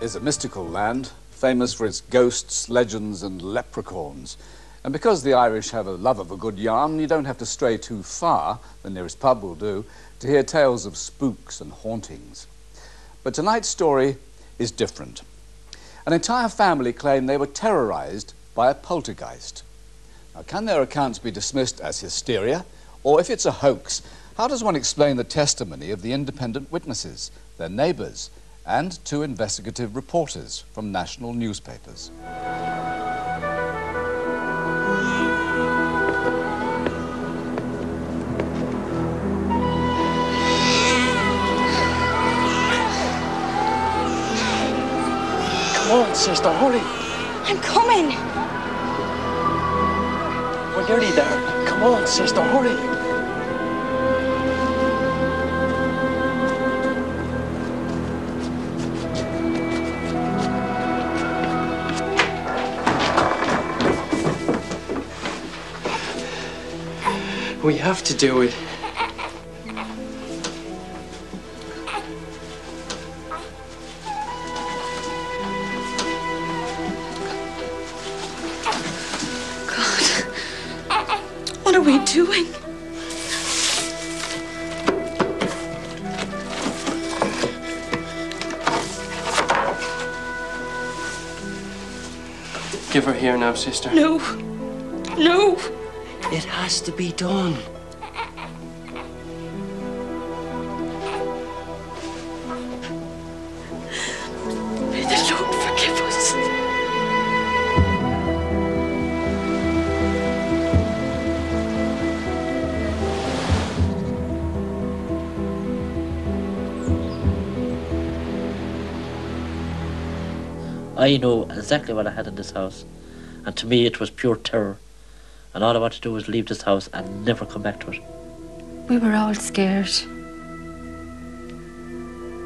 Is a mystical land, famous for its ghosts, legends, and leprechauns. And because the Irish have a love of a good yarn, you don't have to stray too far, the nearest pub will do, to hear tales of spooks and hauntings. But tonight's story is different. An entire family claim they were terrorized by a poltergeist. Now, can their accounts be dismissed as hysteria? Or if it's a hoax, how does one explain the testimony of the independent witnesses, their neighbors, and two investigative reporters from national newspapers? Come on, sister, hurry. I'm coming. We're nearly there. Come on, sister, hurry. We have to do it. What are we doing? Give her here now, sister. No. No. It has to be done. May the Lord forgive us. I know exactly what I had in this house, and to me it was pure terror. And all I wanted to do was leave this house and never come back to it. We were all scared.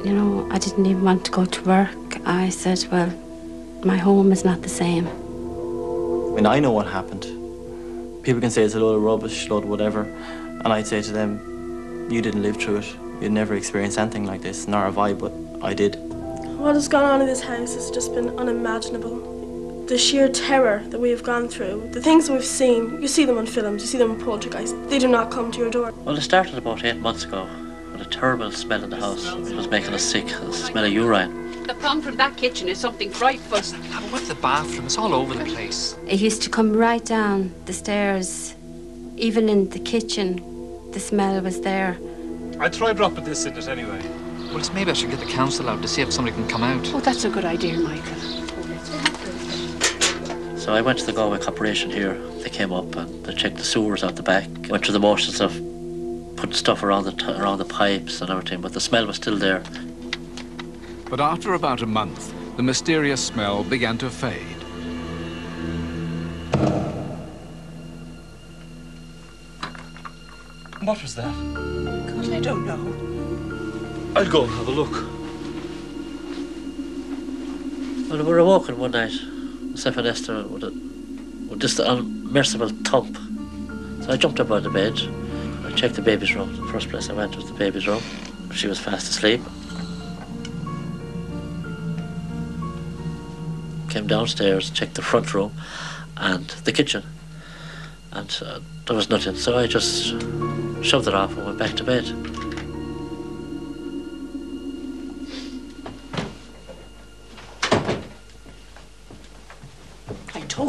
You know, I didn't even want to go to work. I said, well, my home is not the same. I mean, I know what happened. People can say it's a load of rubbish, load of whatever, and I'd say to them, you didn't live through it. You'd never experienced anything like this, nor have I, but I did. What has gone on in this house has just been unimaginable. The sheer terror that we have gone through, the things we've seen, you see them on films, you see them in poltergeist, they do not come to your door. Well, it started about eight months ago with a terrible smell in the house. It was making us sick, the smell of urine. The pump from that kitchen is something frightful. Yeah, but what's the bathroom? It's all over the place. It used to come right down the stairs. Even in the kitchen, the smell was there. I tried dropping this in it anyway. Well, it's maybe I should get the council out to see if somebody can come out. Oh, that's a good idea, Michael. So I went to the Galway Corporation here. They came up and they checked the sewers out the back. Went through the motions of putting stuff around the t- around the pipes and everything, but the smell was still there. But after about a month, the mysterious smell began to fade. What was that? God, I don't know. I'll go and have a look. Well, we were walking one night, Esther, with, a, with just an unmerciful thump. So I jumped up out of bed. I checked the baby's room. The first place I went was the baby's room. She was fast asleep. Came downstairs, checked the front room and the kitchen. And uh, there was nothing, so I just shoved it off and went back to bed.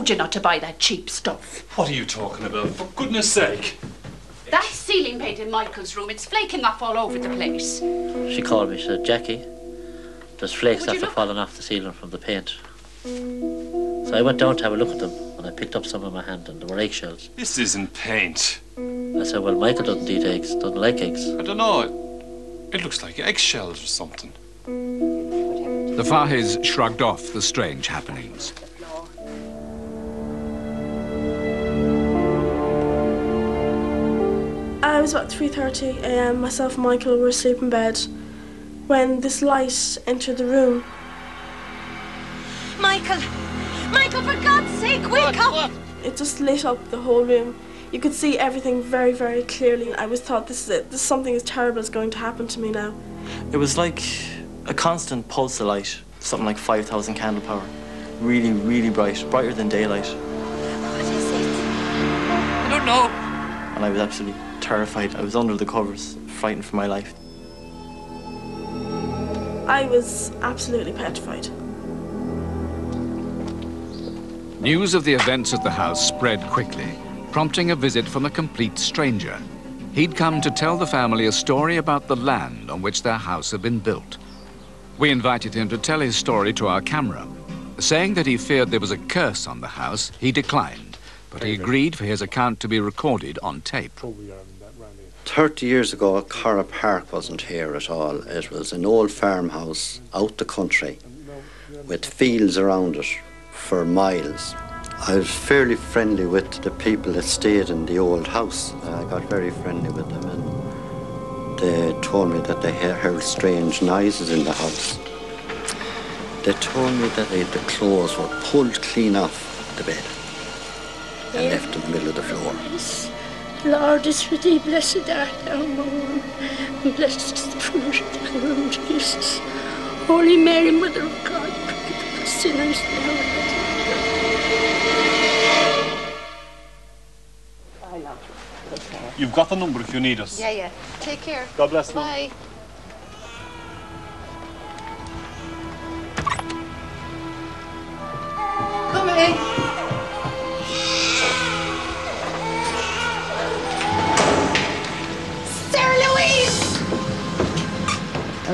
Told you not to buy that cheap stuff. What are you talking about? For goodness sake. That ceiling paint in Michael's room, it's flaking off all over the place. She called me, she said, Jackie, there's flakes Would you after falling off the ceiling from the paint. So I went down to have a look at them and I picked up some in my hand and they were eggshells. This isn't paint. I said, well, Michael doesn't eat eggs, doesn't like eggs. I don't know. It looks like eggshells or something. The Fahys shrugged off the strange happenings. Was about 3.30 a.m. Myself and Michael were asleep in bed when this light entered the room. Michael! Michael, for God's sake, wake up! It just lit up the whole room. You could see everything very, very clearly. I was thought, this is it. This something as terrible is going to happen to me now. It was like a constant pulse of light something like 5,000 candle power. Really, really bright, brighter than daylight. What is it? I don't know. And I was absolutely terrified. I was under the covers, frightened for my life. I was absolutely petrified. News of the events at the house spread quickly, prompting a visit from a complete stranger. He'd come to tell the family a story about the land on which their house had been built. We invited him to tell his story to our camera. Saying that he feared there was a curse on the house, he declined, but he agreed for his account to be recorded on tape. Um, 30 years ago, Corrib Park wasn't here at all. It was an old farmhouse out the country with fields around it for miles. I was fairly friendly with the people that stayed in the old house. I got very friendly with them and they told me that they heard strange noises in the house. They told me that they, the clothes were pulled clean off the bed and left in the middle of the floor. Lord is with thee, blessed art thou among women, and blessed is the fruit of thy womb, Jesus. Holy Mary, Mother of God, pray for us sinners now and at You've got the number if you need us. Yeah, yeah. Take care. God bless you. Bye.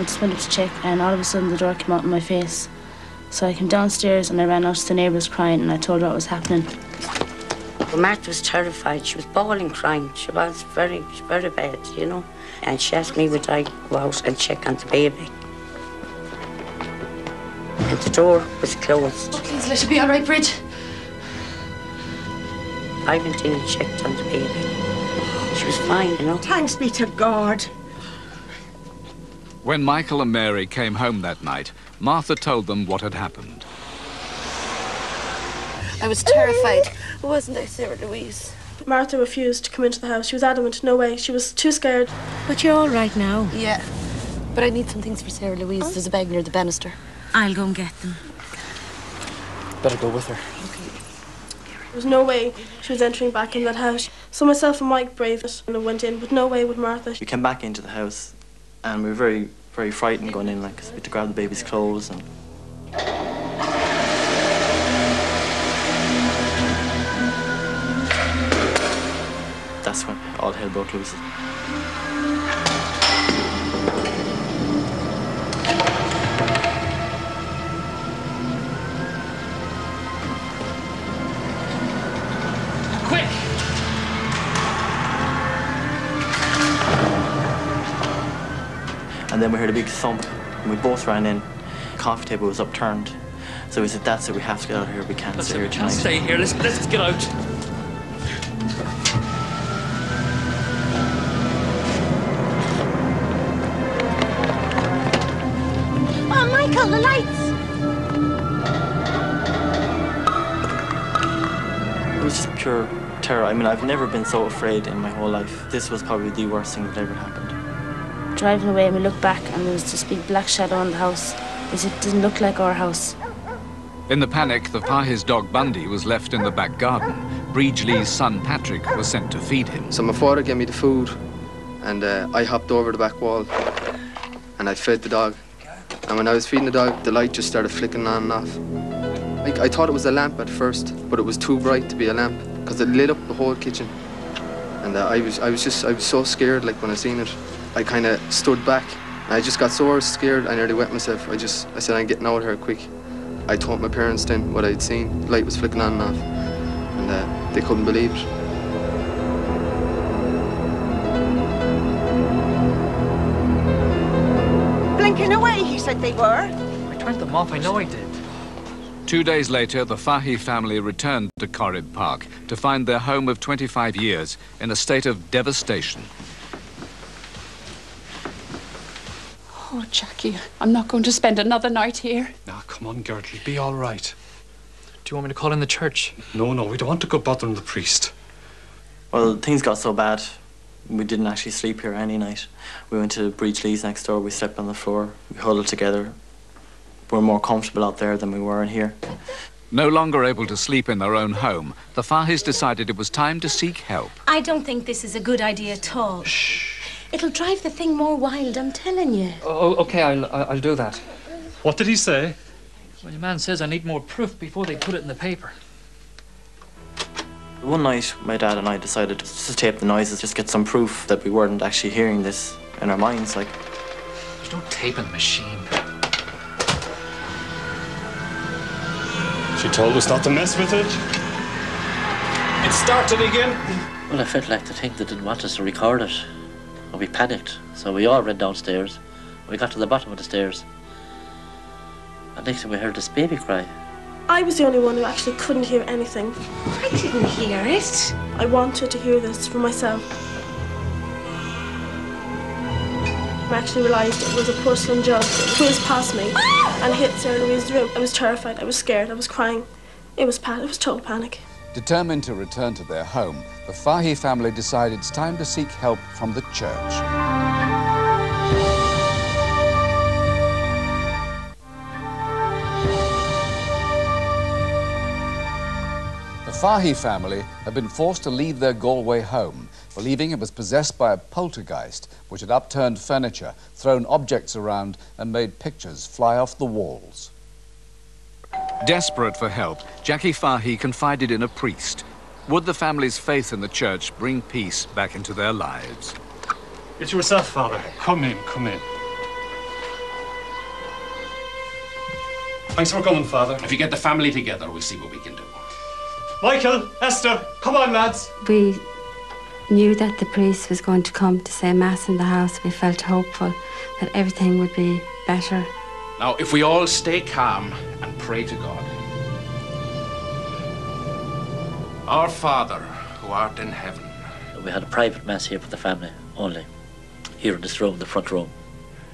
I just went up to check, and all of a sudden the door came out in my face. So I came downstairs and I ran out to the neighbours crying, and I told her what was happening. Well, Martha was terrified. She was bawling, crying. She was very, very bad, you know. And she asked me would I go out and check on the baby. And the door was closed. Oh, Please let it be all right, Bridge. I went in and checked on the baby. She was fine, you know. Thanks be to God. When Michael and Mary came home that night, Martha told them what had happened. I was terrified, oh, wasn't I, Sarah Louise? Martha refused to come into the house. She was adamant, no way. She was too scared. But you're all right now. Yeah. But I need some things for Sarah Louise. There's a bag near the banister. I'll go and get them. Better go with her. There was no way she was entering back in that house. So myself and Mike braved it and went in, but no way would Martha. We came back into the house and we were very, very frightened going in, like, 'cause we had to grab the baby's clothes and that's when all hell broke loose. And then we heard a big thump, and we both ran in. The coffee table was upturned. So we said, that's it, we have to get out of here. We can't That's stay it, here we can't tonight. stay here. Let's, let's get out. Oh, Michael, the lights! It was just pure terror. I mean, I've never been so afraid in my whole life. This was probably the worst thing that ever happened. Driving away, and we looked back, and there was this big black shadow on the house. It didn't look like our house. In the panic, the Fahys dog Bundy was left in the back garden. Breedley's son Patrick was sent to feed him. So my father gave me the food, and uh, I hopped over the back wall, and I fed the dog. And when I was feeding the dog, the light just started flickering on and off. Like, I thought it was a lamp at first, but it was too bright to be a lamp because it lit up the whole kitchen. And uh, I was, I was just, I was so scared. Like when I seen it, I kind of stood back. I just got so scared, I nearly wet myself. I just, I said, I'm getting out of here quick. I told my parents then what I'd seen. The light was flickering on and off, and uh, they couldn't believe it. Blinking away, he said they were. I turned them off. I know I did. Two days later, the Fahy family returned to Corrib Park to find their home of 25 years in a state of devastation. Oh, Jackie, I'm not going to spend another night here. Now, come on, Gertie, be all right. Do you want me to call in the church? No, no, we don't want to go bothering the priest. Well, things got so bad, we didn't actually sleep here any night. We went to Breach Lee's next door, we slept on the floor, we huddled together. we're more comfortable out there than we were in here. No longer able to sleep in their own home, the Fahys decided it was time to seek help. I don't think this is a good idea at all. It'll drive the thing more wild, I'm telling you. Oh, oh okay, I'll, I'll I'll do that. What did he say? Well, your man says I need more proof before they put it in the paper. One night, my dad and I decided to tape the noises, just get some proof that we weren't actually hearing this in our minds. Like, There's no tape in the machine. She told us not to mess with it. It started again. Well, I felt like the thing they didn't want us to record it. And we panicked. So we all ran downstairs. We got to the bottom of the stairs. And next thing we heard this baby cry. I was the only one who actually couldn't hear anything. I didn't hear it. I wanted to hear this for myself. I actually realised it was a porcelain jug that whizzed past me and hit Sarah Louise's room. I was terrified, I was scared, I was crying. It was pa- it was total panic. Determined to return to their home, the Fahy family decided it's time to seek help from the church. The Fahy family had been forced to leave their Galway home, believing it was possessed by a poltergeist which had upturned furniture, thrown objects around, and made pictures fly off the walls. Desperate for help, Jackie Fahy confided in a priest. Would the family's faith in the church bring peace back into their lives? It's yourself, Father. Come in, come in. Thanks for coming, Father. If you get the family together, we'll see what we can do. Michael, Esther, come on, lads. We knew that the priest was going to come to say Mass in the house. We felt hopeful that everything would be better. Now, if we all stay calm and pray to God. Our Father, who art in heaven. We had a private mass here for the family only. Here in this room, the front room.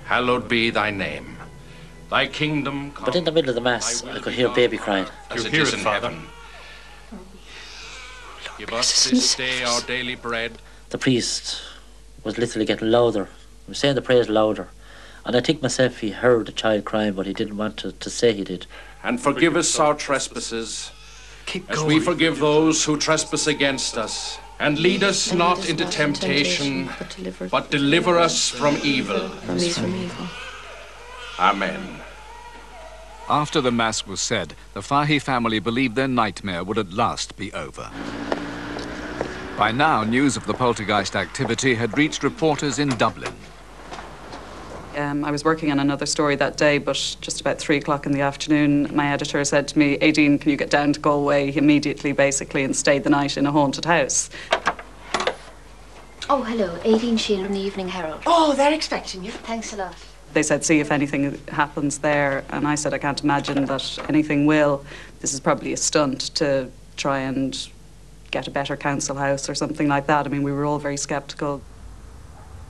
Hallowed be thy name. Thy kingdom come. But in the middle of the mass, I could hear a baby crying. As You it hear in Father? heaven. Give us this day our daily bread. The priest was literally getting louder. He was saying the prayers louder. And I think myself he heard the child crying, but he didn't want to, to say he did. And forgive us our trespasses, Keep as going. we forgive those who trespass against us. And lead us And not lead us into not temptation, temptation, but deliver- but deliver us from evil. From evil. Amen. After the Mass was said, the Fahy family believed their nightmare would at last be over. By now, news of the poltergeist activity had reached reporters in Dublin. Um, I was working on another story that day, but just about three o'clock in the afternoon, my editor said to me, Aideen, can you get down to Galway immediately, basically, and stay the night in a haunted house? Oh, hello. Aideen Sheehan from the Evening Herald. Oh, they're expecting you. Thanks a lot. They said, see if anything happens there. And I said, I can't imagine that anything will. This is probably a stunt to try and get a better council house or something like that. I mean, we were all very sceptical.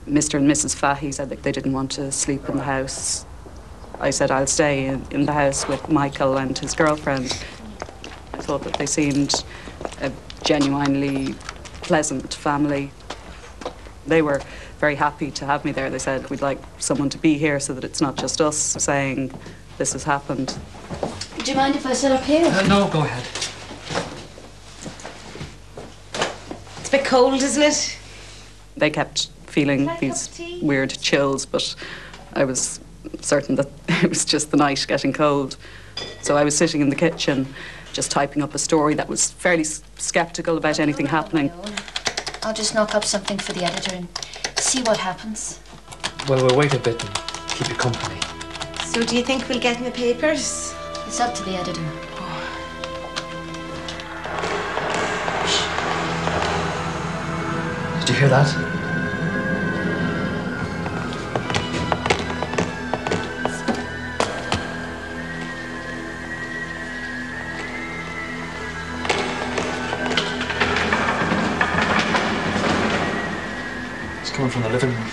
Mr. and Mrs. Fahy said that they didn't want to sleep in the house. I said, I'll stay in, in the house with Michael and his girlfriend. I thought that they seemed a genuinely pleasant family. They were very happy to have me there. They said, We'd like someone to be here so that it's not just us saying this has happened. Do you mind if I sit up here? Uh, no, go ahead. It's a bit cold, isn't it? They kept feeling these weird chills, but I was certain that it was just the night getting cold. So I was sitting in the kitchen just typing up a story that was fairly skeptical about anything happening. I'll just knock up something for the editor and see what happens. Well, we'll wait a bit and keep you company. So do you think we'll get in the papers? It's up to the editor. Did you hear that? The living room.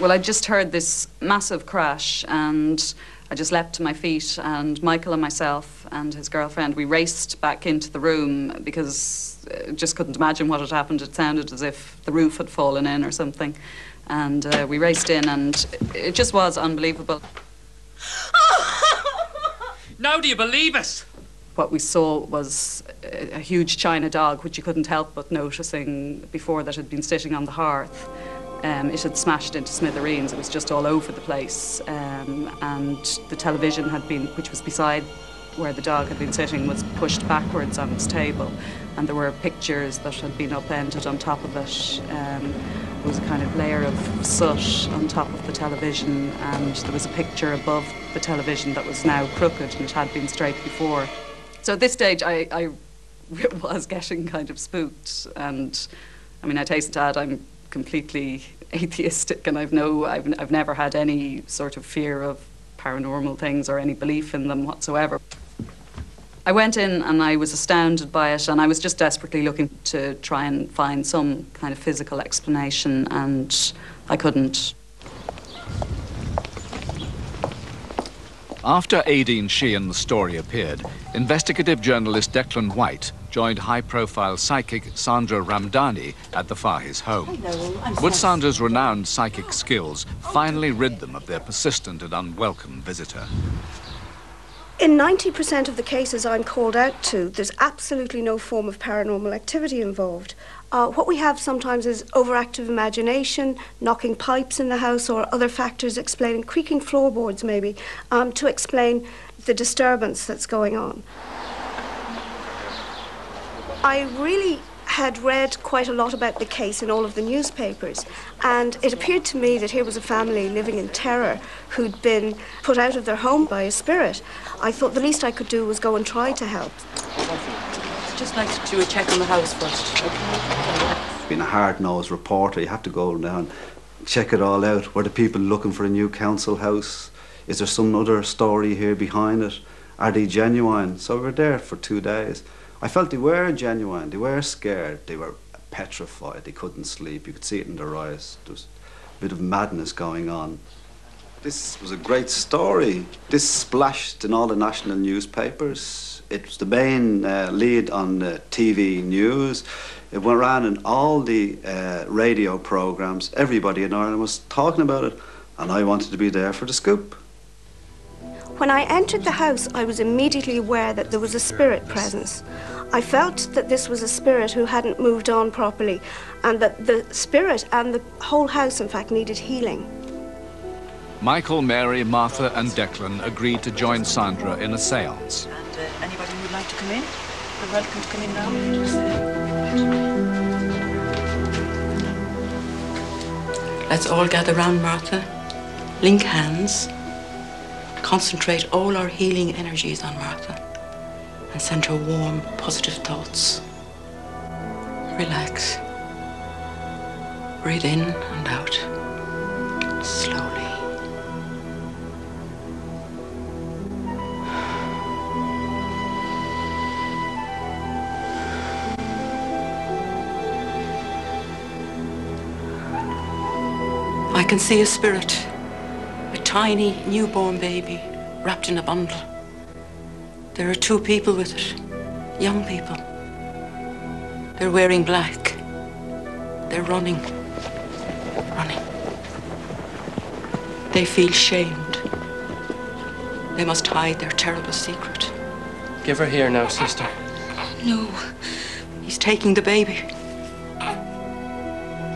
Well, I just heard this massive crash and I just leapt to my feet and Michael and myself and his girlfriend, we raced back into the room because uh, just couldn't imagine what had happened. It sounded as if the roof had fallen in or something. And uh, we raced in and it just was unbelievable. Now do you believe us? What we saw was a, a huge china dog, which you couldn't help but noticing before that had been sitting on the hearth. Um, it had smashed into smithereens. It was just all over the place. Um, and the television had been, which was beside where the dog had been sitting, was pushed backwards on its table. And there were pictures that had been upended on top of it. Um, there was a kind of layer of soot on top of the television, and there was a picture above the television that was now crooked and it had been straight before. So at this stage, I, I was getting kind of spooked. And I mean, I hasten to add, I'm completely atheistic and I've no I've, I've never had any sort of fear of paranormal things or any belief in them whatsoever. I went in and I was astounded by it and I was just desperately looking to try and find some kind of physical explanation and I couldn't. After Aideen Sheehan's story appeared, investigative journalist Declan White joined high-profile psychic Sandra Ramdani at the Fahys home. Would Sandra's renowned psychic skills finally rid them of their persistent and unwelcome visitor? In 90% of the cases I'm called out to, there's absolutely no form of paranormal activity involved. Uh, what we have sometimes is overactive imagination, knocking pipes in the house, or other factors explaining, creaking floorboards maybe, um, to explain the disturbance that's going on. I really had read quite a lot about the case in all of the newspapers, and it appeared to me that here was a family living in terror who'd been put out of their home by a spirit. I thought the least I could do was go and try to help. I'd just like to do a check on the house first, okay? Being a hard-nosed reporter, you have to go down, check it all out. Were the people looking for a new council house? Is there some other story here behind it? Are they genuine? So we were there for two days. I felt they were genuine. They were scared. They were petrified. They couldn't sleep. You could see it in their eyes. There was a bit of madness going on. This was a great story. This splashed in all the national newspapers. It was the main uh, lead on the TV news. It went around in all the uh, radio programs. Everybody in Ireland was talking about it, and I wanted to be there for the scoop. When I entered the house, I was immediately aware that there was a spirit presence. I felt that this was a spirit who hadn't moved on properly, and that the spirit and the whole house, in fact, needed healing. Michael, Mary, Martha, and Declan agreed to join Sandra in a seance. And uh, anybody who'd like to come in, you're welcome to come in now. Let's all gather round Martha, link hands, concentrate all our healing energies on Martha, and send her warm, positive thoughts. Relax. Breathe in and out. Slowly. I can see a spirit, a tiny newborn baby wrapped in a bundle. There are two people with it, young people. They're wearing black. They're running, running. They feel shamed. They must hide their terrible secret. Give her here now, sister. No, he's taking the baby.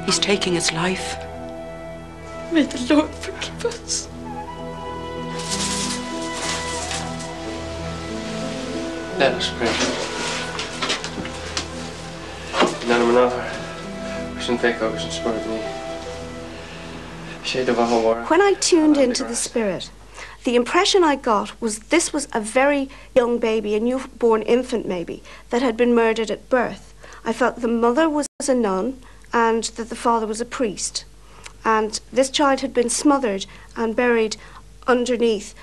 He's taking its life. May the Lord forgive us. Let us pray. Nana Manather, sin feic agus an sport ní. sé do bhá When I tuned into the spirit, the impression I got was this was a very young baby, a newborn infant maybe, that had been murdered at birth. I felt the mother was a nun and that the father was a priest. And this child had been smothered and buried underneath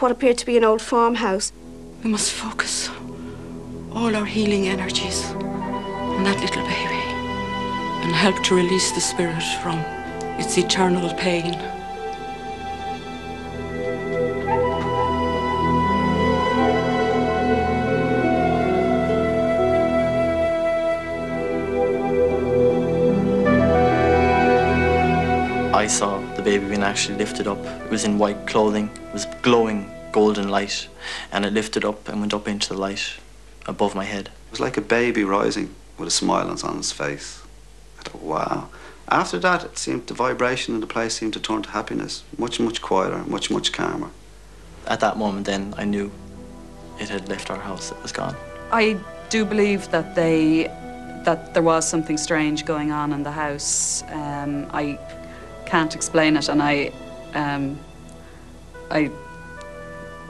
what appeared to be an old farmhouse. We must focus all our healing energies on that little baby and help to release the spirit from It's eternal pain. I saw the baby being actually lifted up. It was in white clothing, it was glowing golden light, and it lifted up and went up into the light above my head. It was like a baby rising with a smile on his face. I thought, wow. After that, it seemed the vibration in the place seemed to turn to happiness, much, much quieter, much, much calmer. At that moment, then I knew it had left our house. It was gone. I do believe that they that there was something strange going on in the house. Um, I can't explain it, and I um, I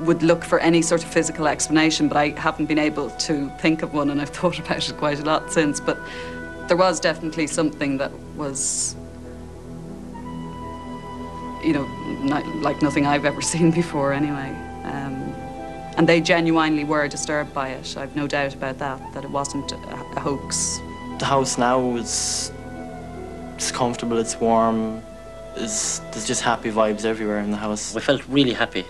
would look for any sort of physical explanation, but I haven't been able to think of one, and I've thought about it quite a lot since. But there was definitely something that was, you know, not, like nothing I've ever seen before, anyway. Um, and they genuinely were disturbed by it. I've no doubt about that, that it wasn't a, a hoax. The house now is it's comfortable, it's warm, it's, there's just happy vibes everywhere in the house. We felt really happy,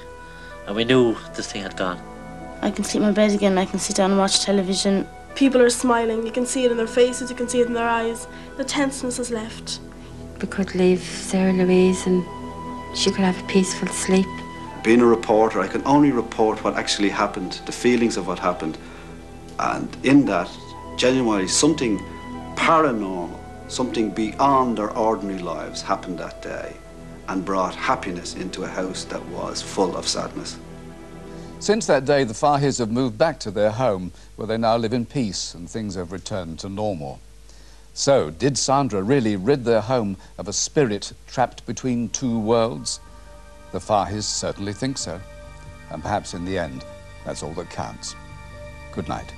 and we knew this thing had gone. I can sleep in my bed again, I can sit down and watch television. People are smiling. You can see it in their faces, you can see it in their eyes. The tenseness has left. We could leave Sarah Louise and she could have a peaceful sleep. Being a reporter, I can only report what actually happened, the feelings of what happened. And in that, genuinely, something paranormal, something beyond our ordinary lives happened that day and brought happiness into a house that was full of sadness. Since that day, the Fahys have moved back to their home, where they now live in peace and things have returned to normal. So, did Sandra really rid their home of a spirit trapped between two worlds? The Fahys certainly think so. And perhaps in the end, that's all that counts. Good night.